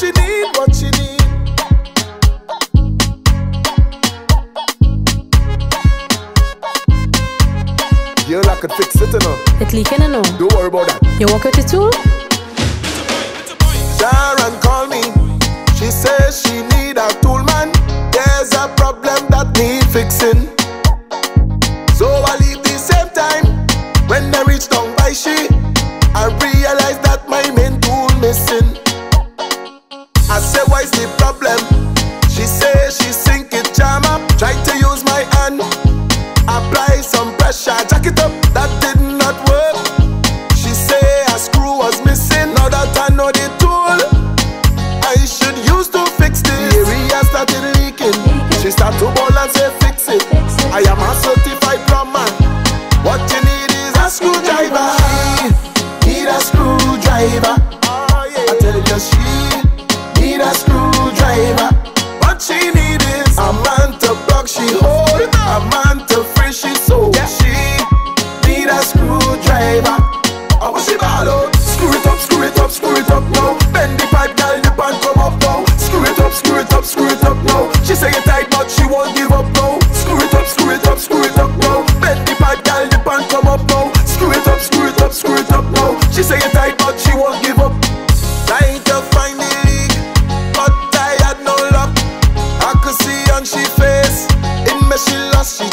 she need, what she need. Girl, I could fix it, you know. It leaking, you know. Don't worry about that. You walk out the tool? Sharon call I should use to fix this. The area started leaking. She start to ball and say fix it. I am a certified plumber. What you need is a screwdriver. Need a screwdriver.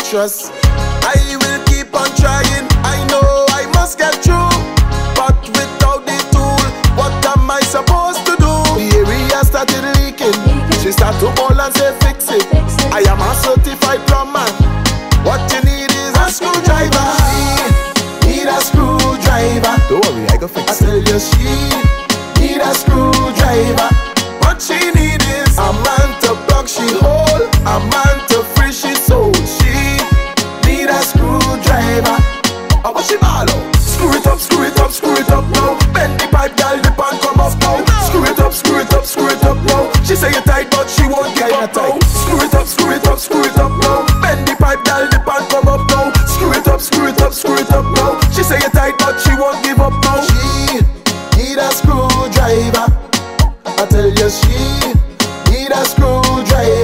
Trust. I will keep on trying. I know I must get through, but without the tool, what am I supposed to do? The area started leaking. She start to ball and say fix it. I am a certified plumber. What you need is a screwdriver. She Need a screwdriver. Don't worry, I can fix it. I tell you she need a screwdriver. What she need is a man to plug she hole, a man to I want she ball out. Screw it up, screw it up, screw it up now. Bend the pipe, girl, the pan come off now. Screw it up, screw it up, screw it up now. She say it tight, but she won't give up now. Screw it up, screw it up, screw it up now. Bend the pipe, girl, the pan come up now. Screw it up, screw it up, screw it up now. She say it tight, but she won't give up now. She need a screwdriver. I tell you, she need a screwdriver.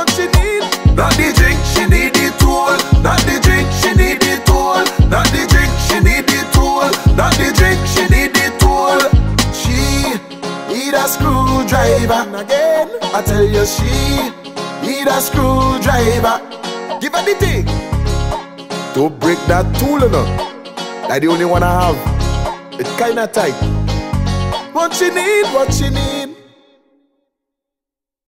What she need? Not the drink, she need the tool. Not the drink, she need the tool. Not the drink, she need the tool. Not the drink, she need the tool. She need a screwdriver. And again, I tell you, she need a screwdriver. Give her the thing. Don't break that tool, you know. That the only one I have. It's kinda tight. What she need, what she need.